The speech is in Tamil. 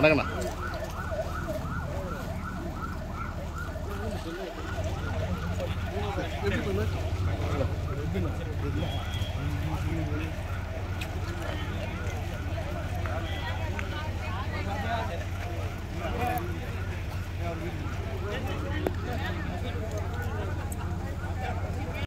வணக்கண்ணா